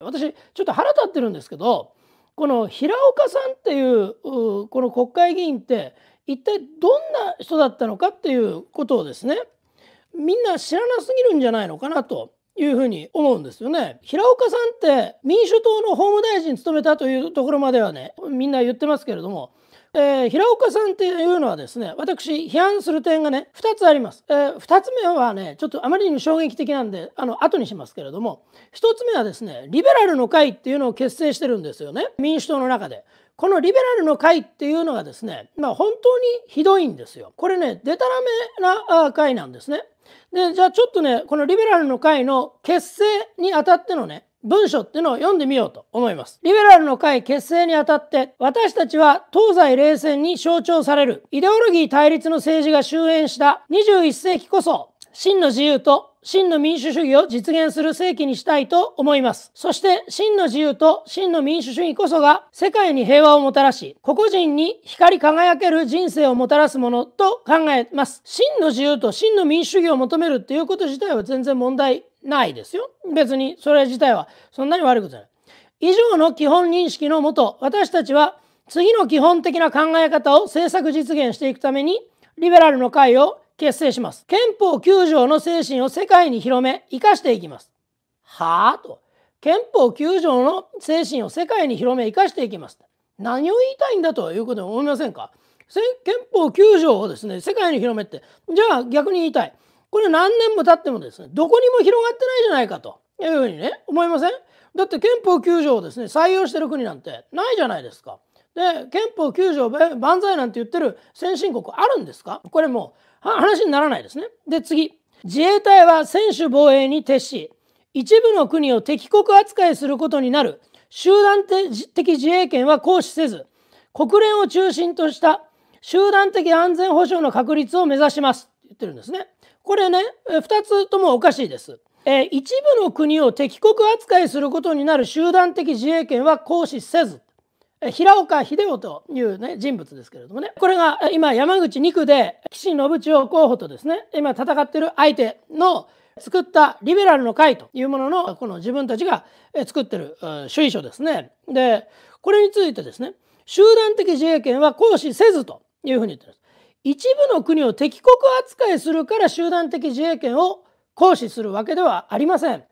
私ちょっと腹立ってるんですけどこの平岡さんっていうこの国会議員って一体どんな人だったのかっていうことをですねみんな知らなすぎるんじゃないのかなというふうに思うんですよね。平岡さんって民主党の法務大臣務めたというところまではねみんな言ってますけれどもえー、平岡さんっていうのはですね私批判する点がね2つあります、えー、2つ目はねちょっとあまりに衝撃的なんであの後にしますけれども1つ目はですねリベラルの会っていうのを結成してるんですよね民主党の中で。このリベラルの会っていうのがですねまあ本当にひどいんですよ。これねでたらめな会なんですね。でじゃあちょっとねこのリベラルの会の結成にあたってのね文書っていうのを読んでみようと思います。リベラルの会結成にあたって私たちは東西冷戦に象徴されるイデオロギー対立の政治が終焉した21世紀こそ真の自由と真の民主主義を実現する世紀にしたいと思います。そして真の自由と真の民主主義こそが世界に平和をもたらし、個々人に光り輝ける人生をもたらすものと考えます。真の自由と真の民主主義を求めるっていうこと自体は全然問題ないですよ。別にそれ自体はそんなに悪いことじゃない。以上の基本認識のもと私たちは次の基本的な考え方を政策実現していくためにリベラルの会を結成します。憲法9条の精神を世界に広め生かしていきます。はあと。憲法9条の精神を世界に広め生かしていきます。何を言いたいんだということに思いませんか？憲法9条をですね世界に広めってじゃあ逆に言いたいこれ何年も経ってもですねどこにも広がってないじゃないかというふうにね思いません？だって憲法9条をですね採用してる国なんてないじゃないですか。で憲法9条万歳なんて言ってる先進国あるんですか？これもう話にならないですね。で次自衛隊は専守防衛に徹し一部の国を敵国扱いすることになる集団的自衛権は行使せず国連を中心とした集団的安全保障の確立を目指しますって言ってるんですね。これね2つともおかしいです。えー、一部の国を敵国扱いすることになる集団的自衛権は行使せず平岡秀夫という、ね、人物ですけれどもねこれが今山口2区で岸信千代候補とですね今戦ってる相手の作ったリベラルの会というもののこの自分たちが作ってる主意書ですね。でこれについてですね集団的自衛権は行使せずというふうに言ってるんです。一部の国を敵国扱いするから集団的自衛権を行使するわけではありません。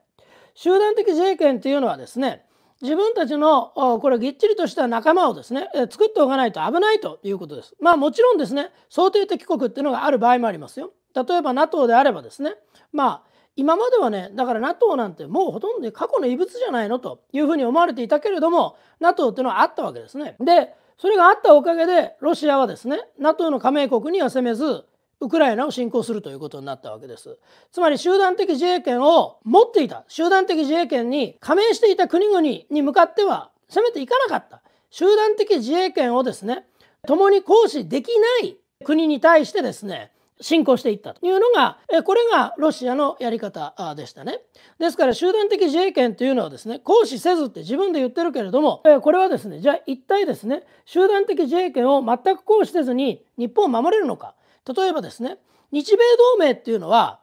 集団的自衛権というのはですね自分たちのこれぎっちりとした仲間をですね作っておかないと危ないということです。まあもちろんですね想定的国っていうのがある場合もありますよ。例えば NATO であればですねまあ今まではねだから NATO なんてもうほとんど過去の遺物じゃないのというふうに思われていたけれども NATO っていうのはあったわけですね。でそれがあったおかげでロシアはですね NATO の加盟国には攻めずウクライナを侵攻するということになったわけです。つまり集団的自衛権を持っていた集団的自衛権に加盟していた国々に向かっては攻めていかなかった集団的自衛権をですね共に行使できない国に対してですね侵攻していったと。いうのがこれがロシアのやり方でしたね。ですから集団的自衛権というのはですね行使せずって自分で言ってるけれどもこれはですねじゃあ一体ですね集団的自衛権を全く行使せずに日本を守れるのか。例えばですね日米同盟っていうのは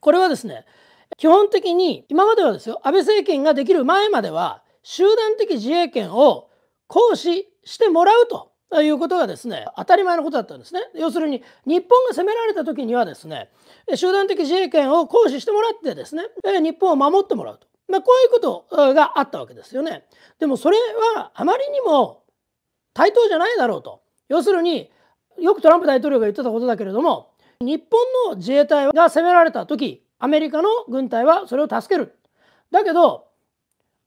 これはですね基本的に今まではですよ安倍政権ができる前までは集団的自衛権を行使してもらうと。ということがですね当たり前のことだったんですね。要するに日本が攻められた時にはですね集団的自衛権を行使してもらってですね日本を守ってもらうと、まあ、こういうことがあったわけですよね。でもそれはあまりにも対等じゃないだろうと。要するによくトランプ大統領が言ってたことだけれども日本の自衛隊が攻められた時アメリカの軍隊はそれを助ける。だけど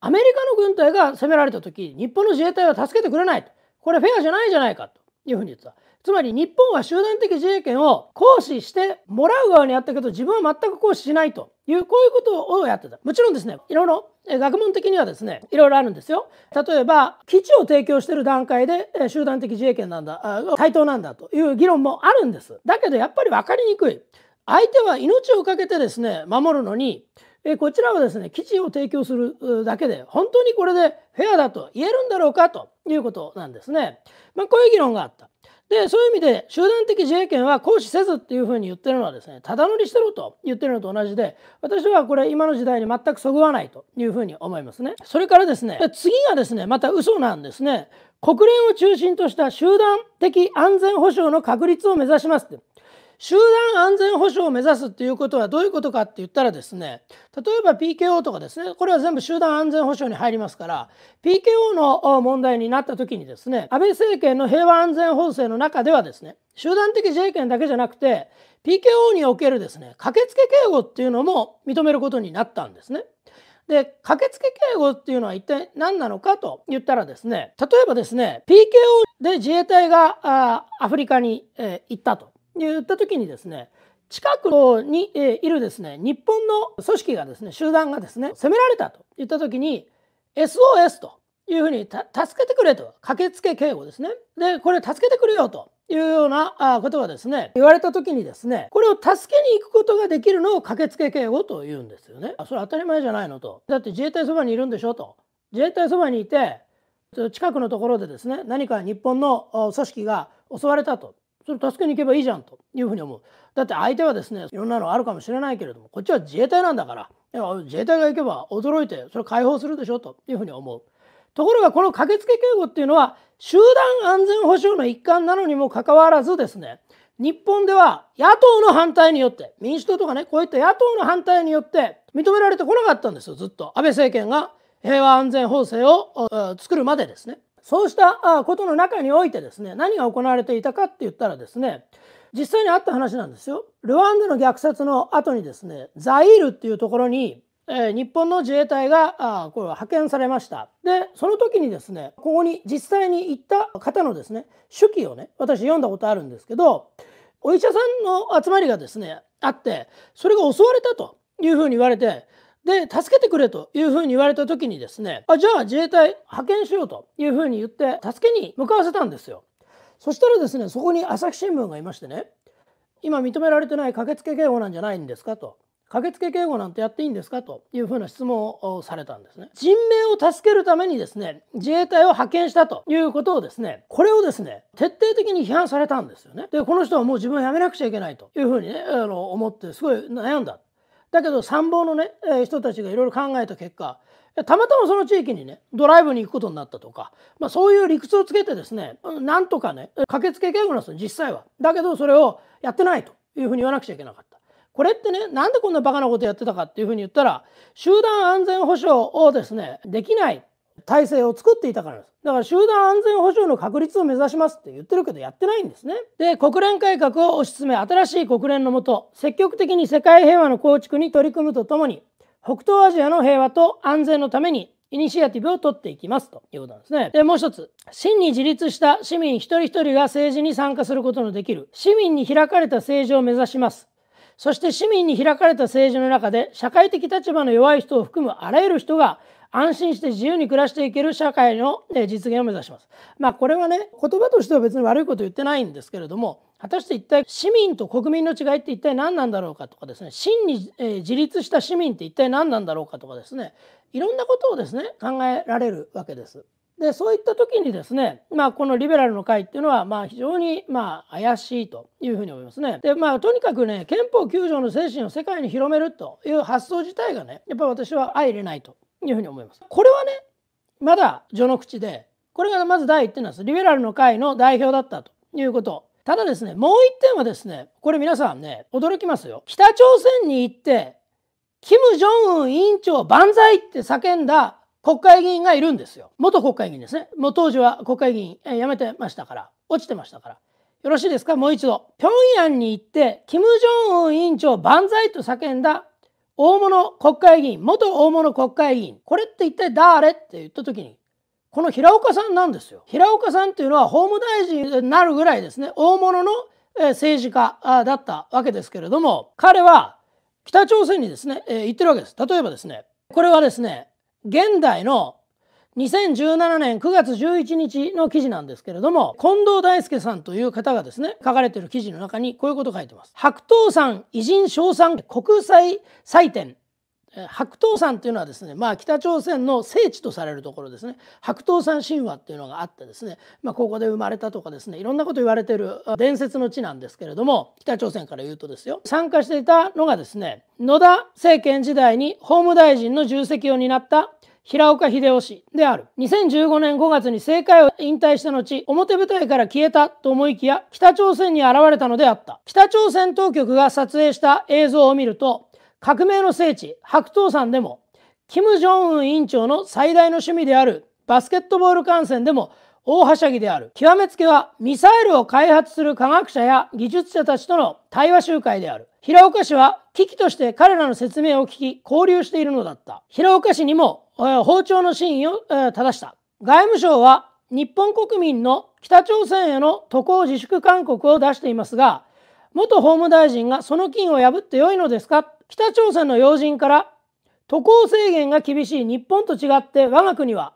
アメリカの軍隊が攻められた時日本の自衛隊は助けてくれないと。これフェアじゃないじゃないかというふうに言ってた。つまり日本は集団的自衛権を行使してもらう側にやったけど自分は全く行使しないというこういうことをやってた。もちろんですねいろいろ学問的にはですねいろいろあるんですよ。例えば基地を提供している段階で集団的自衛権なんだ対等なんだという議論もあるんです。だけどやっぱり分かりにくい。相手は命を懸けてですね守るのにえこちらはですね基地を提供するだけで本当にこれでフェアだと言えるんだろうかということなんですね。まあ、こういう議論があった。でそういう意味で集団的自衛権は行使せずっていうふうに言ってるのはですねただ乗りしてろと言ってるのと同じで私はこれ今の時代に全くそぐわないというふうに思いますね。それからですね次がですねまた嘘なんですね。国連を中心とした集団的安全保障の確立を目指しますって集団安全保障を目指すっていうことはどういうことかって言ったらですね例えば PKO とかですねこれは全部集団安全保障に入りますから PKO の問題になった時にですね安倍政権の平和安全法制の中ではですね集団的自衛権だけじゃなくて PKO におけるですね駆けつけ警護っていうのも認めることになったんですね。で駆けつけ警護っていうのは一体何なのかと言ったらですね例えばですね PKO で自衛隊がアフリカに、え行ったと言った時にですね近くにいるですね日本の組織がですね集団がですね攻められたと言った時に SOS というふうに助けてくれと駆けつけ警護ですね。でこれ助けてくれよというようなことがですね言われた時にですねこれを助けに行くことができるのを駆けつけ警護というんですよね。それ当たり前じゃないのと。だって自衛隊そばにいるんでしょと。自衛隊そばにいて近くのところでですね何か日本の組織が襲われたと。それ助けに行けばいいじゃんというふうに思う。だって相手はですねいろんなのあるかもしれないけれどもこっちは自衛隊なんだから。いや自衛隊が行けば驚いてそれ解放するでしょというふうに思う。ところがこの駆けつけ警護っていうのは集団安全保障の一環なのにもかかわらずですね日本では野党の反対によって民主党とかねこういった野党の反対によって認められてこなかったんですよずっと。安倍政権が平和安全法制を作るまでですね。そうしたことの中においてですね何が行われていたかって言ったらですね実際にあった話なんですよ。ルワンダの虐殺の後にですねザイールっていうところに、え、日本の自衛隊があこれは派遣されました。でその時にですねここに実際に行った方のですね手記をね私読んだことあるんですけどお医者さんの集まりがですねあってそれが襲われたというふうに言われてで助けてくれというふうに言われた時にですねあじゃあ自衛隊派遣しようというふうに言って助けに向かわせたんですよ。そしたらですねそこに朝日新聞がいましてね今認められてない駆けつけ警護なんじゃないんですか？と駆けつけ警護なんてやっていいんですか？というふうな質問をされたんですね人命を助けるためにですね自衛隊を派遣したということをですねこれをですね徹底的に批判されたんですよね。でこの人はもう自分を辞めなくちゃいけないというふうにねあの思ってすごい悩んだ。だけど参謀のね人たちがいろいろ考えた結果たまたまその地域にねドライブに行くことになったとか、まあ、そういう理屈をつけてですねなんとかね駆けつけ警護なんですよ実際は。だけどそれをやってないというふうに言わなくちゃいけなかった。これってねなんでこんなバカなことやってたかっていうふうに言ったら集団安全保障をですねできない体制を作っていたからです。だから集団安全保障の確立を目指しますって言ってるけどやってないんですね。で国連改革を推し進め新しい国連のもと積極的に世界平和の構築に取り組むとともに北東アジアの平和と安全のためにイニシアティブを取っていきますということなんですね。でもう一つ真に自立した市民一人一人が政治に参加することのできる市民に開かれた政治を目指します。そして市民に開かれた政治の中で社会的立場の弱い人を含むあらゆる人が安心して自由に暮らしていける社会の実現を目指します。まあこれはね言葉としては別に悪いこと言ってないんですけれども果たして一体市民と国民の違いって一体何なんだろうかとかですね真に自立した市民って一体何なんだろうかとかですねいろんなことをですね考えられるわけです。でそういった時にですね、まあ、このリベラルの会っていうのはまあ非常にまあ怪しいというふうに思いますね。でまあとにかくね憲法9条の精神を世界に広めるという発想自体がねやっぱり私は相入れないというふうに思います。これはねまだ序の口でこれがまず第一点なんです。リベラルの会の代表だったということ。ただですねもう一点はですねこれ皆さんね驚きますよ。北朝鮮に行ってキム・ジョンウン委員長万歳って叫んだ国会議員がいるんですよ。元国会議員ですね。もう当時は国会議員、え辞めてましたから、落ちてましたから。よろしいですか？もう一度。平壌に行って、キム・ジョンウン委員長万歳と叫んだ大物国会議員、元大物国会議員。これって一体誰って言った時に、この平岡さんなんですよ。平岡さんっていうのは法務大臣になるぐらいですね、大物の政治家だったわけですけれども、彼は北朝鮮にですね、え、言ってるわけです。例えばですね、これはですね、現代の2017年9月11日の記事なんですけれども近藤大輔さんという方がですね書かれている記事の中にこういうこと書いてます。白頭山偉人賞賛国際祭典。白頭山っていうのはですね、まあ、北朝鮮の聖地とされるところですね。白頭山神話っていうのがあってですね、まあ、ここで生まれたとかですねいろんなこと言われてる伝説の地なんですけれども北朝鮮から言うとですよ。参加していたのがですね野田政権時代に法務大臣の重責を担った平岡秀夫氏である。2015年5月に政界を引退した後表舞台から消えたと思いきや北朝鮮に現れたのであった。北朝鮮当局が撮影した映像を見ると革命の聖地白頭山でも金正恩委員長の最大の趣味であるバスケットボール観戦でも大はしゃぎである。極めつけはミサイルを開発する科学者や技術者たちとの対話集会である。平岡氏は危機として彼らの説明を聞き交流しているのだった。平岡氏にも包丁の真意を正した外務省は日本国民の北朝鮮への渡航自粛勧告を出していますが元法務大臣がその金を破ってよいのですか？北朝鮮の要人から渡航制限が厳しい日本と違って我が国は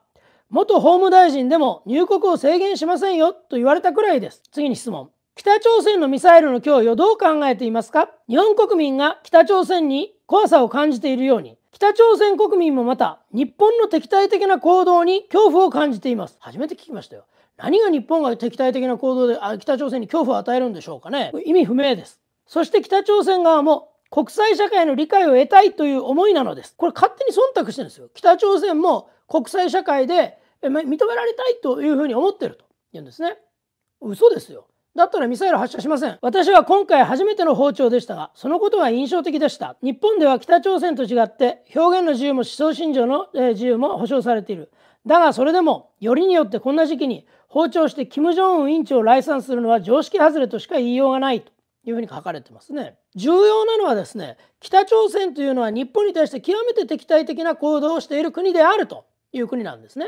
元法務大臣でも入国を制限しませんよと言われたくらいです。次に質問。北朝鮮のミサイルの脅威をどう考えていますか？日本国民が北朝鮮に怖さを感じているように、北朝鮮国民もまた日本の敵対的な行動に恐怖を感じています。初めて聞きましたよ。何が日本が敵対的な行動で北朝鮮に恐怖を与えるんでしょうかね。意味不明です。そして北朝鮮側も国際社会の理解を得たいという思いなのです。これ勝手に忖度してるんですよ。北朝鮮も国際社会で認められたいというふうに思ってると言うんですね。嘘ですよ。だったらミサイル発射しません。私は今回初めての訪朝でしたが、そのことが印象的でした。日本では北朝鮮と違って表現の自由も思想信条の自由も保障されている。だがそれでも、よりによってこんな時期に訪朝して金正恩委員長を来賛するのは常識外れとしか言いようがないというふうに書かれてますね。重要なのはですね、北朝鮮というのは日本に対して極めて敵対的な行動をしている国であるという国なんですね。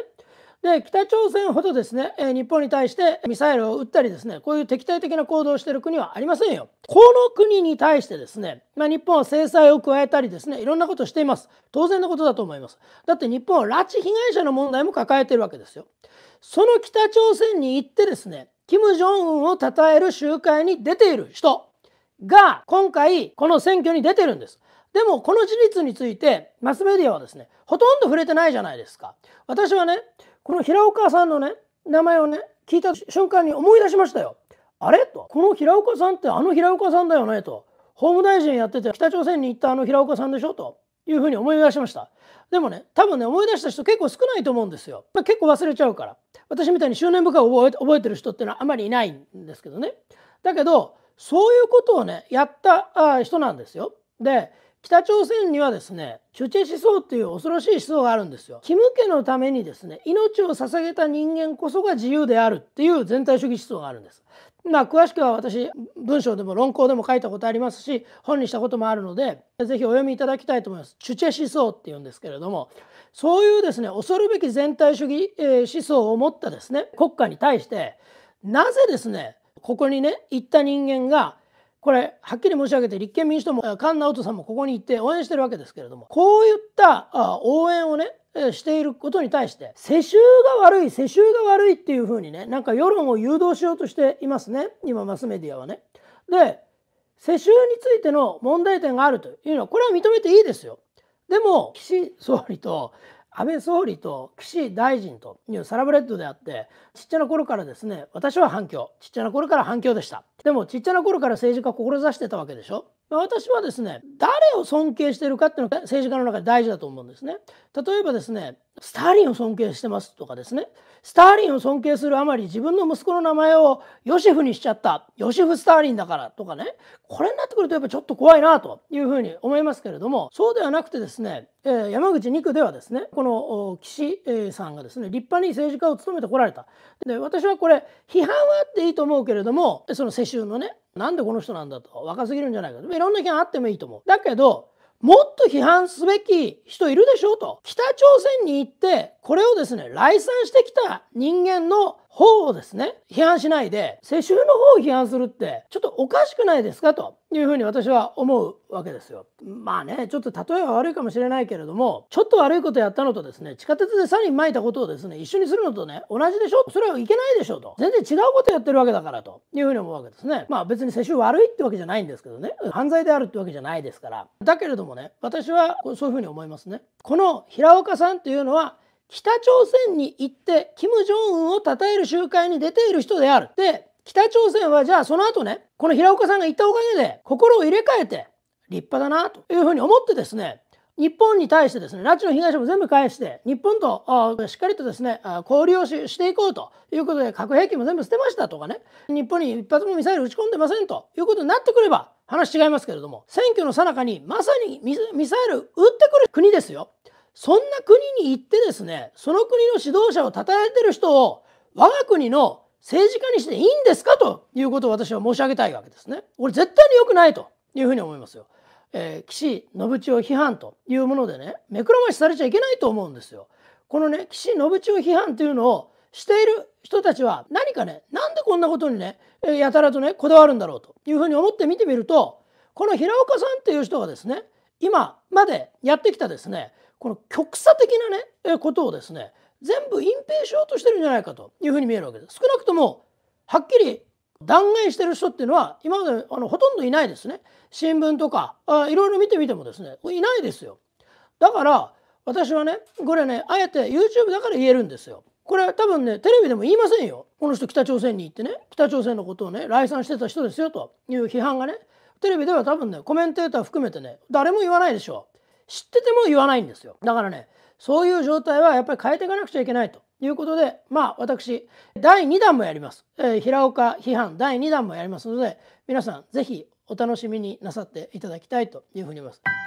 で北朝鮮ほどですね日本に対してミサイルを撃ったりですねこういう敵対的な行動をしている国はありませんよ。この国に対してですね、まあ、日本は制裁を加えたりですねいろんなことをしています当然のことだと思います。だって日本は拉致被害者の問題も抱えているわけですよ。その北朝鮮に行ってですね金正恩を称える集会に出ている人が今回この選挙に出てるんです。でもこの事実についてマスメディアはですねほとんど触れてないじゃないですか。私はねこの平岡さんのね名前をね聞いた瞬間に思い出しましたよ。あれ？とこの平岡さんってあの平岡さんだよね？と法務大臣やってて北朝鮮に行ったあの平岡さんでしょ？というふうに思い出しました。でもね多分ね思い出した人結構少ないと思うんですよ。まあ、結構忘れちゃうから私みたいに執念深く覚え覚えてる人ってのはあまりいないんですけどね。だけどそういうことをねやった人なんですよ。で北朝鮮にはですねチュチェ思想っていう恐ろしい思想があるんですよ。キム家のためにですね命を捧げた人間こそが自由であるっていう全体主義思想があるんです。まあ詳しくは私文章でも論考でも書いたことありますし本にしたこともあるので是非お読みいただきたいと思います。チュチェ思想っていうんですけれどもそういうですね恐るべき全体主義、え思想を持ったですね国家に対してなぜですねここにね行った人間がこれはっきり申し上げて立憲民主党も菅直人さんもここに行って応援してるわけですけれどもこういった応援をねしていることに対して世襲が悪い世襲が悪いっていうふうにねなんか世論を誘導しようとしていますね今マスメディアはね。で世襲についての問題点があるというのはこれは認めていいですよ。でも岸総理と安倍総理と岸大臣というサラブレッドであってちっちゃな頃からですね私は反響ちっちゃな頃から反響でした。でもちっちゃな頃から政治家志してたわけでしょ？私はですね誰を尊敬してるかっていうのが政治家の中で大事だと思うんですね。例えばですねスターリンを尊敬してますとかですね。スターリンを尊敬するあまり自分の息子の名前をヨシフにしちゃった。ヨシフ・スターリンだからとかね。これになってくるとやっぱちょっと怖いなというふうに思いますけれども。そうではなくてですね、えー、山口2区ではですねこの岸、さんがですね立派に政治家を務めてこられた。で私はこれ批判はあっていいと思うけれどもその世襲のねなんでこの人なんだと若すぎるんじゃないかと。いろんな意見あってもいいと思う。だけどもっと批判すべき人いるでしょうと。北朝鮮に行ってこれをですね来賛してきた人間の方をですね。批判しないで世襲の方を批判するってちょっとおかしくないですか？というふうに私は思うわけですよ。まあねちょっと例えは悪いかもしれないけれどもちょっと悪いことやったのとですね地下鉄でサリン撒いたことをですね一緒にするのとね同じでしょ？それはいけないでしょ？と。全然違うことやってるわけだからと。いうふうに思うわけですね。まあ別に世襲悪いってわけじゃないんですけどね。犯罪であるってわけじゃないですから。だけれどもね私はそういうふうに思いますね。この平岡さんっていうのは北朝鮮に行って金正恩を称える集会に出ている人である。で北朝鮮はじゃあその後ねこの平岡さんが言ったおかげで心を入れ替えて立派だなというふうに思ってですね日本に対してですね拉致の被害者も全部返して日本としっかりとですね交流をしていこうということで核兵器も全部捨てましたとかね日本に一発もミサイル撃ち込んでませんということになってくれば話違いますけれども選挙の最中にまさにミサイル撃ってくる国ですよそんな国に行ってですねその国の指導者を称えてる人を我が国の政治家にしていいんですか？ということを私は申し上げたいわけですね。これ絶対に良くないというふうに思いますよ。えー、岸信千世批判というものでね目くらましされちゃいけないと思うんですよ。このね岸信千世批判というのをしている人たちは何かねなんでこんなことにねやたらとねこだわるんだろうというふうに思って見てみるとこの平岡さんっていう人がですね今までやってきたですねこの極左的なねことをですね全部隠蔽しようとしてるんじゃないかというふうに見えるわけです。少なくともはっきり断言してる人っていうのは今まであのほとんどいないですね。新聞とかあいろいろ見てみてもですねいないですよ。だから私はねこれねあえて YouTube だから言えるんですよ。これ多分ねテレビでも言いませんよ。この人北朝鮮に行ってね北朝鮮のことをね来賛してた人ですよという批判がねテレビでは多分ねコメンテーター含めてね誰も言わないでしょう。知ってても言わないんですよだからねそういう状態はやっぱり変えていかなくちゃいけないということでまあ私第2弾もやります、えー、平岡批判第2弾もやりますので皆さん是非お楽しみになさっていただきたいというふうに思います。